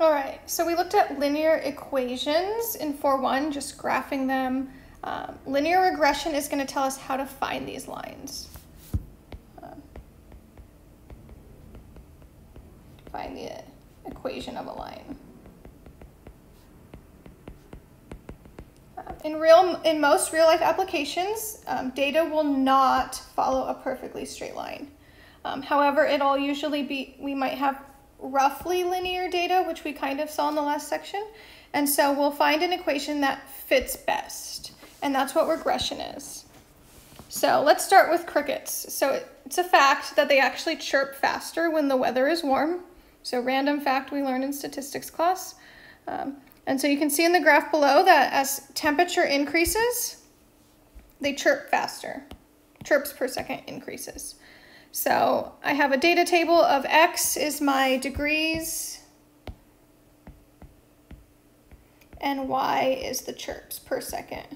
All right, so we looked at linear equations in 4.1, just graphing them. Um, linear regression is going to tell us how to find these lines. Um, find the equation of a line. Um, in real, in most real life applications, um, data will not follow a perfectly straight line. Um, however, it'll usually be, we might have roughly linear data, which we kind of saw in the last section. And so we'll find an equation that fits best. And that's what regression is. So let's start with crickets. So it's a fact that they actually chirp faster when the weather is warm. So random fact we learned in statistics class. Um, and so you can see in the graph below that as temperature increases, they chirp faster. Chirps per second increases. So I have a data table of x is my degrees and y is the chirps per second.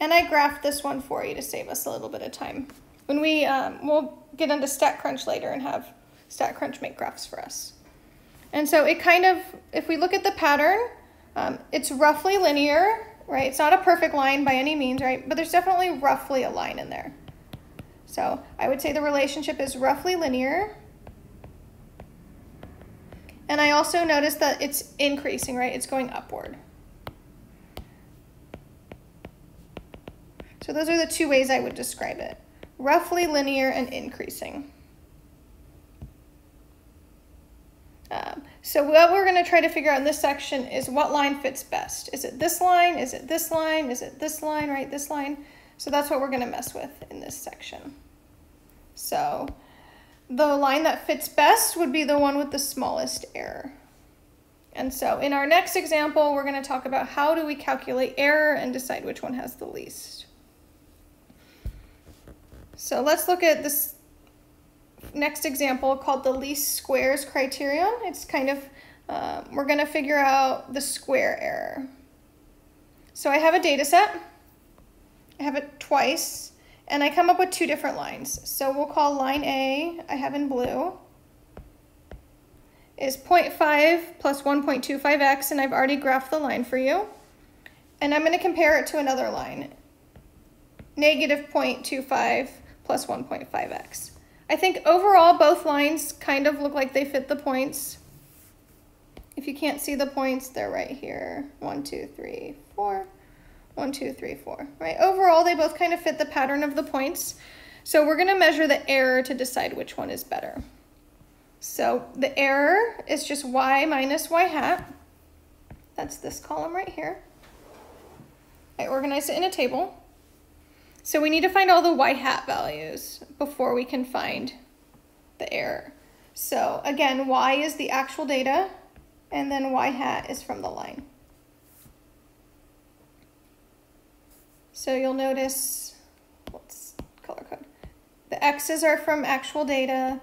And I graphed this one for you to save us a little bit of time. When we, um, we'll get into StatCrunch later and have StatCrunch make graphs for us. And so it kind of, if we look at the pattern, um, it's roughly linear, right? It's not a perfect line by any means, right? But there's definitely roughly a line in there. So I would say the relationship is roughly linear. And I also notice that it's increasing, right? It's going upward. So those are the two ways I would describe it. Roughly linear and increasing. Um, so what we're going to try to figure out in this section is what line fits best. Is it this line? Is it this line? Is it this line, right? This line? So that's what we're going to mess with in this section. So the line that fits best would be the one with the smallest error. And so in our next example, we're going to talk about how do we calculate error and decide which one has the least. So let's look at this next example called the least squares criterion. It's kind of, uh, we're going to figure out the square error. So I have a data set. I have it twice. And I come up with two different lines. So we'll call line A, I have in blue, is 0.5 plus 1.25x, and I've already graphed the line for you. And I'm going to compare it to another line, negative 0.25 plus 1.5x. I think overall both lines kind of look like they fit the points. If you can't see the points, they're right here. One, two, three, four. One, two, three, four, right? Overall, they both kind of fit the pattern of the points. So we're gonna measure the error to decide which one is better. So the error is just y minus y hat. That's this column right here. I organized it in a table. So we need to find all the y hat values before we can find the error. So again, y is the actual data, and then y hat is from the line. So you'll notice, let's color code. The X's are from actual data,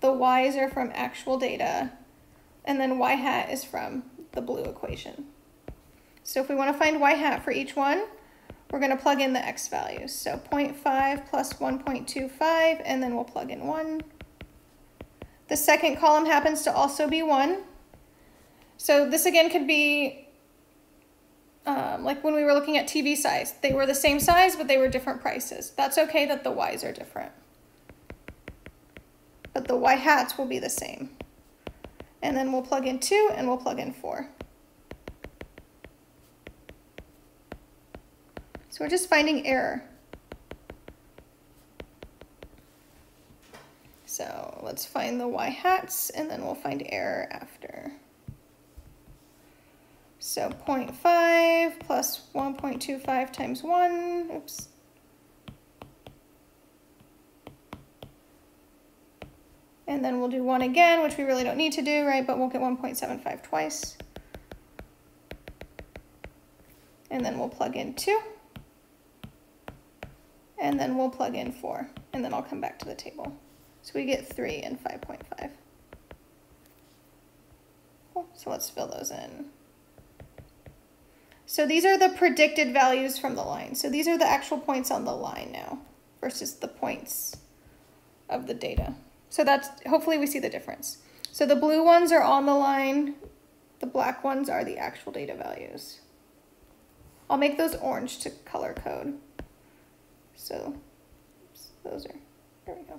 the Y's are from actual data, and then Y hat is from the blue equation. So if we want to find Y hat for each one, we're going to plug in the X values. So 0.5 plus 1.25, and then we'll plug in 1. The second column happens to also be 1. So this again could be um, like when we were looking at TV size, they were the same size, but they were different prices. That's okay that the Y's are different. But the Y hats will be the same. And then we'll plug in 2 and we'll plug in 4. So we're just finding error. So let's find the Y hats and then we'll find error after. So 0.5 plus 1.25 times 1, oops. And then we'll do 1 again, which we really don't need to do, right? But we'll get 1.75 twice. And then we'll plug in 2. And then we'll plug in 4. And then I'll come back to the table. So we get 3 and 5.5. Cool. So let's fill those in. So these are the predicted values from the line. So these are the actual points on the line now versus the points of the data. So that's, hopefully we see the difference. So the blue ones are on the line, the black ones are the actual data values. I'll make those orange to color code. So those are, there we go.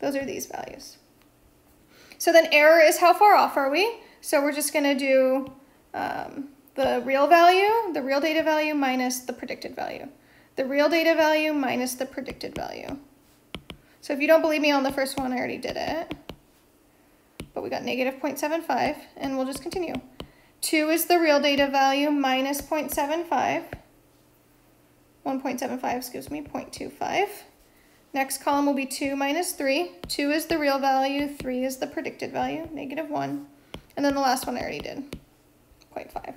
Those are these values. So then error is how far off are we? So we're just gonna do um, the real value, the real data value minus the predicted value. The real data value minus the predicted value. So if you don't believe me on the first one, I already did it. But we got negative 0.75, and we'll just continue. 2 is the real data value minus 0.75. 1.75, excuse me, 0.25. Next column will be 2 minus 3. 2 is the real value, 3 is the predicted value, negative 1. And then the last one I already did, 0.5.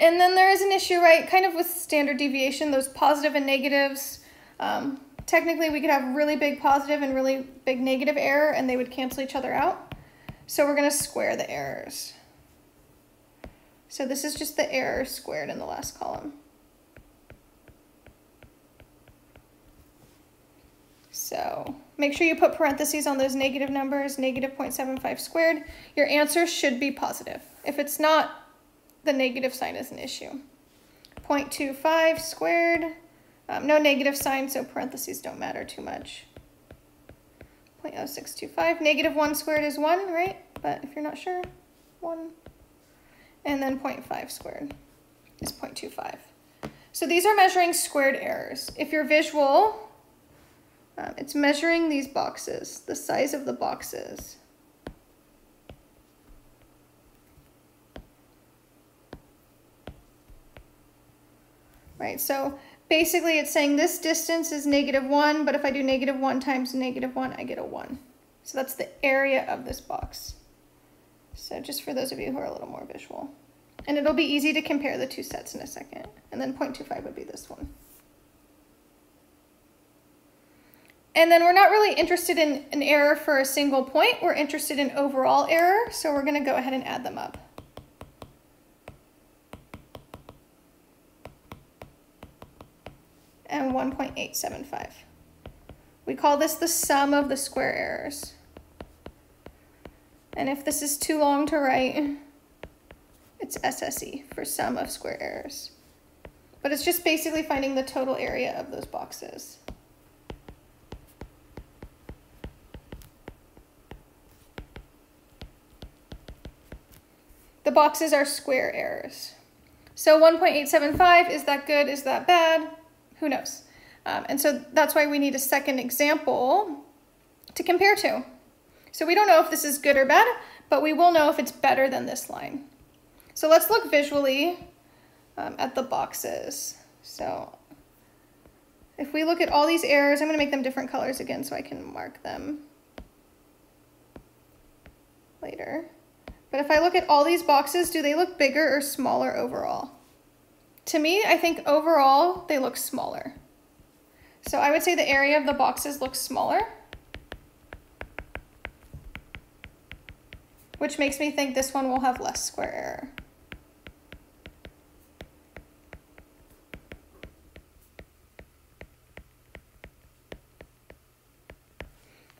And then there is an issue, right, kind of with standard deviation, those positive and negatives. Um, technically, we could have really big positive and really big negative error, and they would cancel each other out. So we're going to square the errors. So this is just the error squared in the last column. So make sure you put parentheses on those negative numbers, negative 0.75 squared. Your answer should be positive. If it's not, the negative sign is an issue. 0.25 squared, um, no negative sign, so parentheses don't matter too much. 0.0625, negative 1 squared is 1, right? But if you're not sure, 1. And then 0.5 squared is 0.25. So these are measuring squared errors. If you're visual, um, it's measuring these boxes, the size of the boxes. Right? So basically it's saying this distance is negative one, but if I do negative one times negative one, I get a one. So that's the area of this box. So just for those of you who are a little more visual. And it'll be easy to compare the two sets in a second. And then 0.25 would be this one. And then we're not really interested in an error for a single point. We're interested in overall error. So we're going to go ahead and add them up. And 1.875. We call this the sum of the square errors. And if this is too long to write, it's SSE for sum of square errors. But it's just basically finding the total area of those boxes. The boxes are square errors. So 1.875, is that good? Is that bad? Who knows? Um, and so that's why we need a second example to compare to. So we don't know if this is good or bad, but we will know if it's better than this line. So let's look visually um, at the boxes. So if we look at all these errors, I'm going to make them different colors again so I can mark them later. But if I look at all these boxes, do they look bigger or smaller overall? To me, I think overall they look smaller. So I would say the area of the boxes looks smaller. Which makes me think this one will have less square error.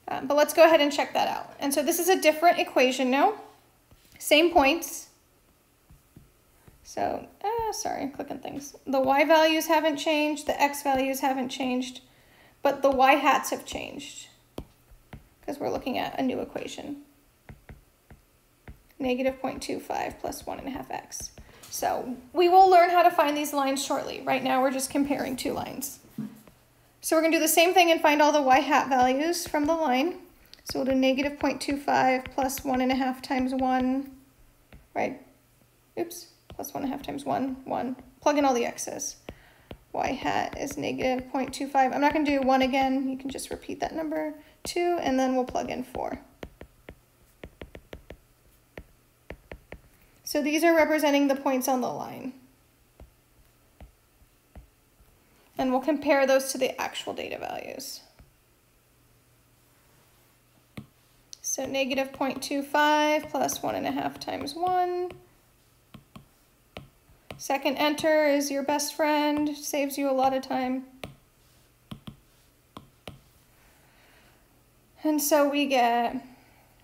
Um, but let's go ahead and check that out. And so this is a different equation now. Same points, so, ah, sorry, I'm clicking things. The y values haven't changed, the x values haven't changed, but the y hats have changed because we're looking at a new equation. Negative 0.25 plus 1.5x. So we will learn how to find these lines shortly. Right now we're just comparing two lines. So we're going to do the same thing and find all the y hat values from the line. So we'll do negative 0.25 plus 1.5 times 1, right? Oops plus 1 half times 1, 1. Plug in all the x's. y hat is negative 0.25. I'm not going to do 1 again. You can just repeat that number. 2, and then we'll plug in 4. So these are representing the points on the line. And we'll compare those to the actual data values. So negative 0.25 plus 1.5 times 1 Second enter is your best friend, saves you a lot of time. And so we get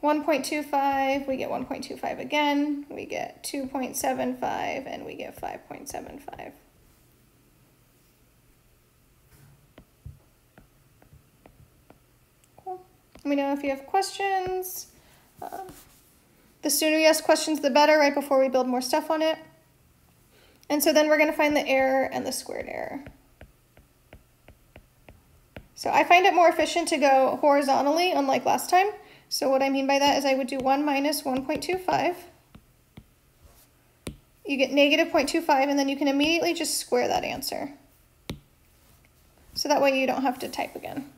1.25, we get 1.25 again, we get 2.75, and we get 5.75. Cool. Let me know if you have questions. Um, the sooner you ask questions, the better, right before we build more stuff on it. And so then we're going to find the error and the squared error. So I find it more efficient to go horizontally, unlike last time. So what I mean by that is I would do 1 minus 1.25. You get negative 0.25, and then you can immediately just square that answer. So that way you don't have to type again.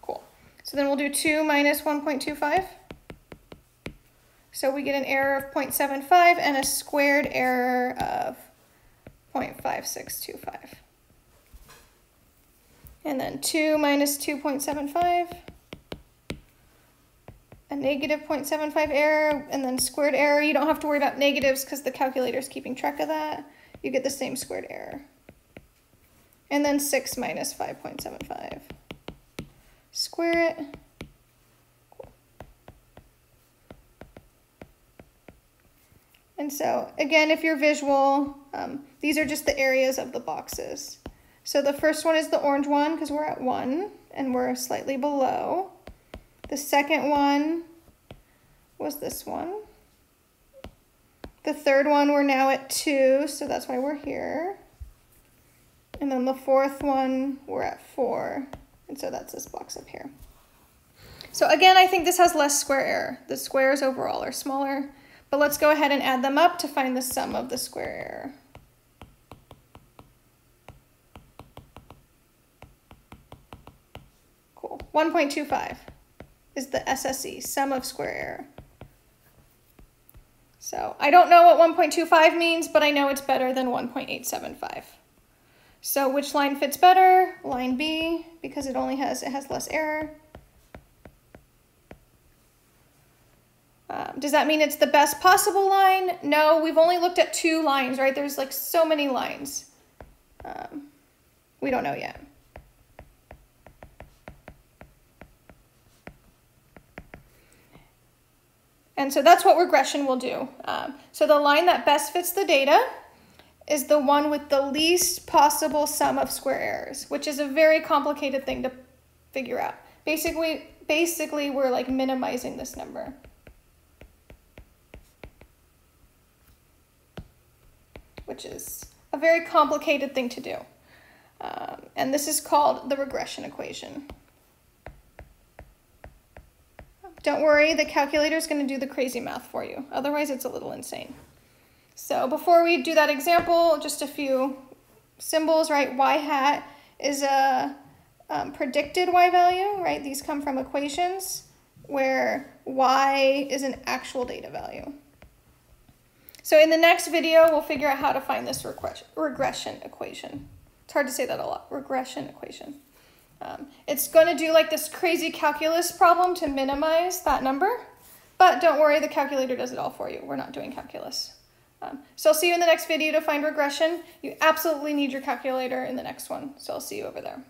Cool. So then we'll do 2 minus 1.25. So we get an error of 0.75 and a squared error of 0.5625. And then 2 minus 2.75, a negative 0.75 error, and then squared error. You don't have to worry about negatives because the calculator is keeping track of that. You get the same squared error. And then 6 minus 5.75. Square it. And so, again, if you're visual, um, these are just the areas of the boxes. So the first one is the orange one because we're at 1 and we're slightly below. The second one was this one. The third one, we're now at 2, so that's why we're here. And then the fourth one, we're at 4, and so that's this box up here. So again, I think this has less square error. The squares overall are smaller. But let's go ahead and add them up to find the sum of the square error. Cool. 1.25 is the SSE, sum of square error. So I don't know what 1.25 means, but I know it's better than 1.875. So which line fits better? Line B, because it only has, it has less error. Um, does that mean it's the best possible line? No, we've only looked at two lines, right? There's like so many lines. Um, we don't know yet. And so that's what regression will do. Um, so the line that best fits the data is the one with the least possible sum of square errors, which is a very complicated thing to figure out. Basically, basically we're like minimizing this number. Which is a very complicated thing to do. Um, and this is called the regression equation. Don't worry, the calculator is going to do the crazy math for you. Otherwise, it's a little insane. So before we do that example, just a few symbols, right? Y hat is a um, predicted Y value, right? These come from equations where Y is an actual data value. So in the next video, we'll figure out how to find this regression equation. It's hard to say that a lot, regression equation. Um, it's going to do like this crazy calculus problem to minimize that number, but don't worry, the calculator does it all for you. We're not doing calculus. Um, so I'll see you in the next video to find regression. You absolutely need your calculator in the next one, so I'll see you over there.